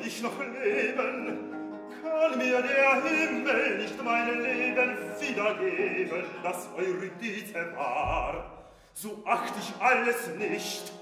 soll ich noch leben? Kann mir der Himmel nicht mein Leben wiedergeben, das Eurydice war? So acht ich alles nicht,